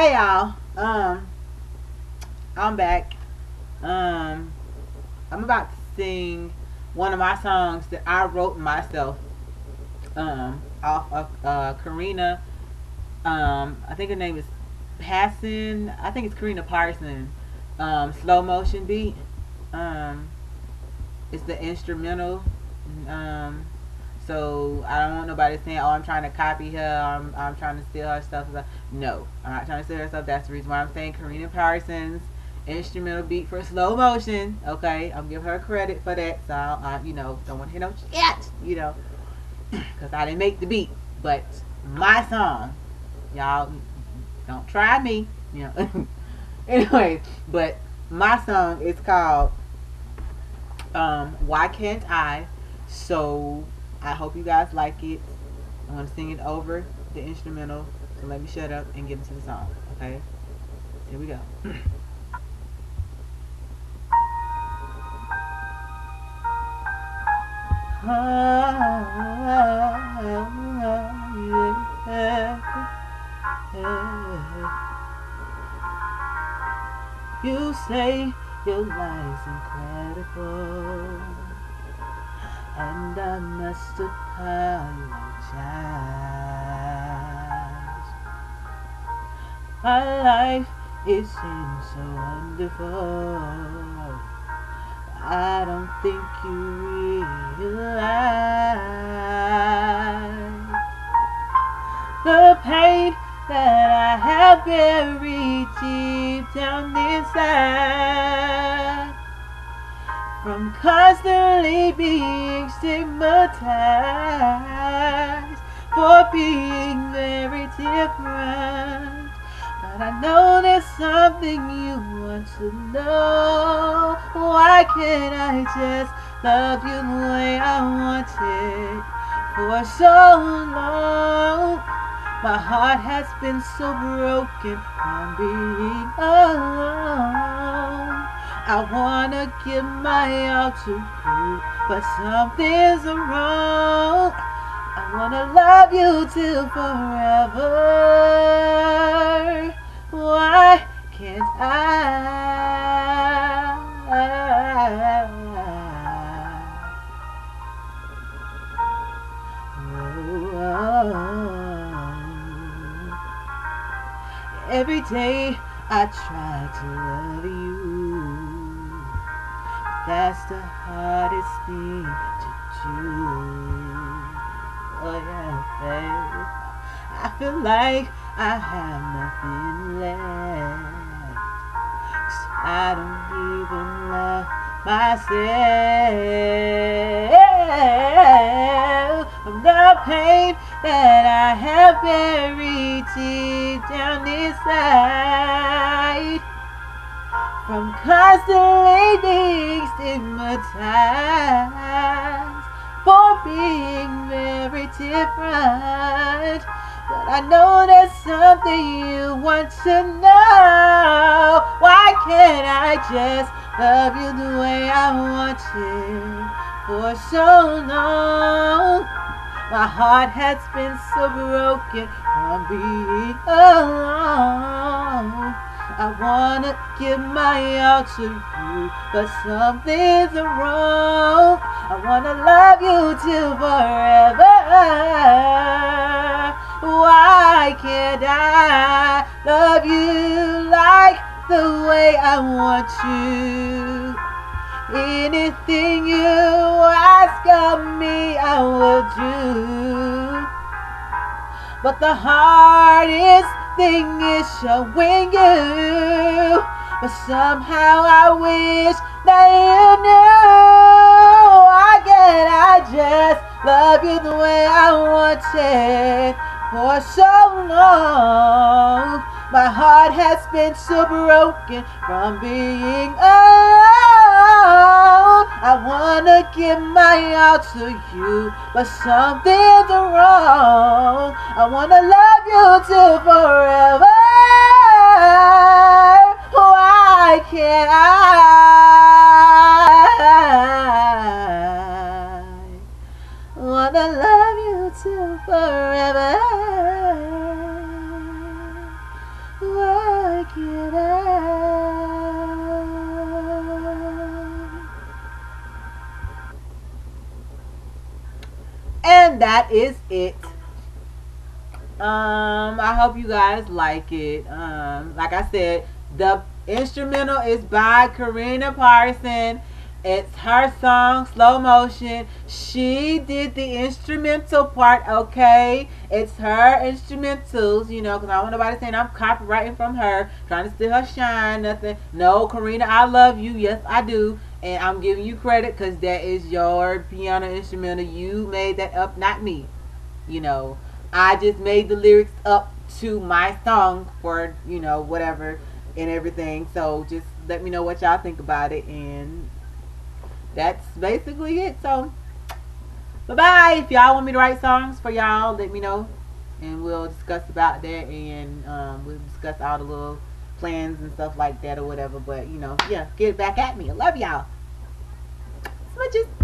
Hey y'all. Um I'm back. Um I'm about to sing one of my songs that I wrote myself. Um off of uh Karina um I think her name is Passon. I think it's Karina Parson. Um slow motion beat. Um it's the instrumental. Um so I don't want nobody saying, "Oh, I'm trying to copy her. I'm, I'm trying to steal her stuff." No, I'm not trying to steal her stuff. That's the reason why I'm saying Karina Parsons instrumental beat for slow motion. Okay, I'm giving her credit for that. So I, you know, don't want to hear no shit. You know, because I didn't make the beat, but my song, y'all don't try me. You know. anyway, but my song is called um, "Why Can't I." So I hope you guys like it. I'm going to sing it over the instrumental. So let me shut up and get into the song. Okay? Here we go. You say your life's incredible and I must apologize. My life is seems so wonderful. I don't think you realize the pain that I have buried deep down inside from constantly being stigmatized for being very different. But I know there's something you want to know. Why can't I just love you the way I wanted for so long? My heart has been so broken from being alone. I wanna give my all to you, but something's wrong. I wanna love you till forever. Why can't I? Oh, oh, oh. Every day I try to love you. That's the hardest thing to do. Oh yeah, babe. I feel like I have nothing left. Cause I don't even love myself. From the pain that I have buried deep down inside from constantly stigmatized for being very different. But I know there's something you want to know. Why can't I just love you the way I want wanted for so long? My heart has been so broken from being alone. I wanna give my all to you, but something's wrong. I wanna love you till forever. Why can't I love you like the way I want to? Anything you ask of me, I will do. But the hardest thing is showing you. But somehow I wish that you knew. Why can't I just love you the way I wanted for so long? My heart has been so broken from being alone. Give my all to you, but something's wrong. I wanna love you till forever. Why can't I? That is it. Um, I hope you guys like it. Um, like I said, the instrumental is by Karina Parson. It's her song, Slow Motion. She did the instrumental part, okay? It's her instrumentals, you know, because I don't want nobody saying I'm copywriting from her, trying to steal her shine, nothing. No, Karina, I love you. Yes, I do. And I'm giving you credit because that is your piano instrumental. You made that up, not me. You know, I just made the lyrics up to my song for, you know, whatever and everything. So just let me know what y'all think about it and that's basically it. So, bye bye. If y'all want me to write songs for y'all, let me know, and we'll discuss about that, and um, we'll discuss all the little plans and stuff like that or whatever. But you know, yeah, get back at me. I love y'all. Smudges.